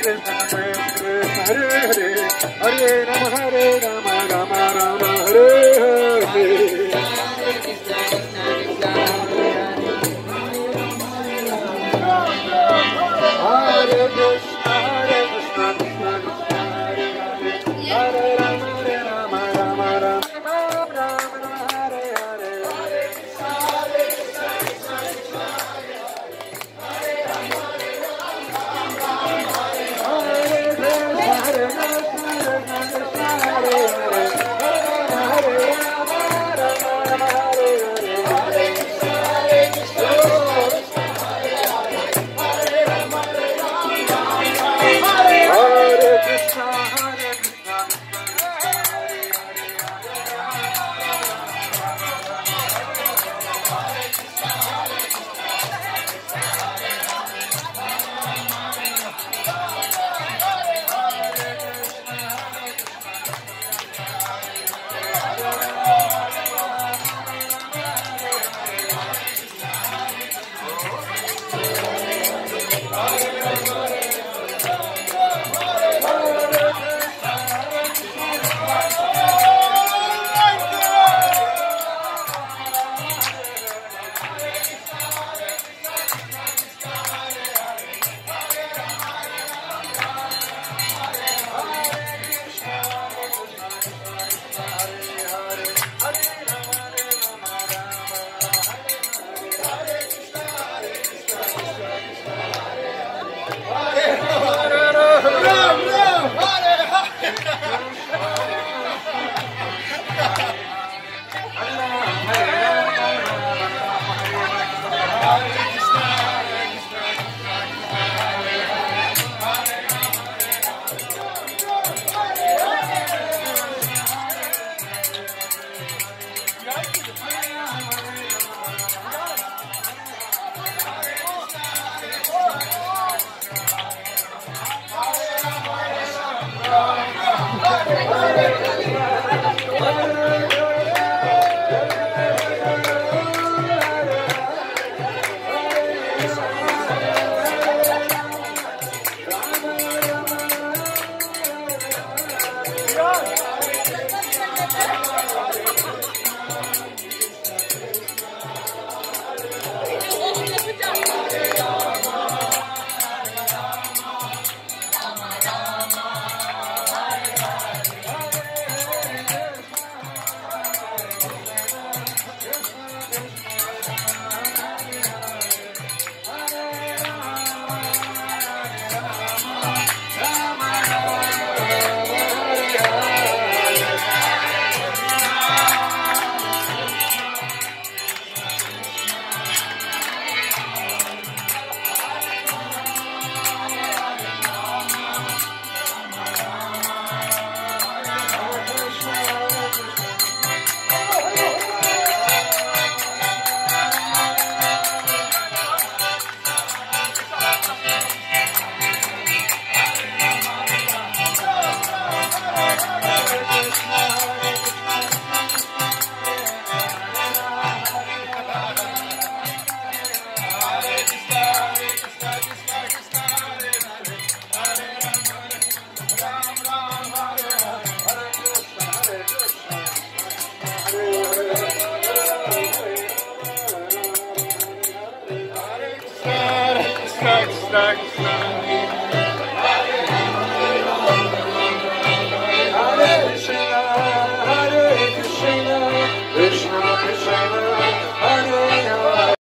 Hare Hare Hare Hare Hare Rama Hare Thank you. back.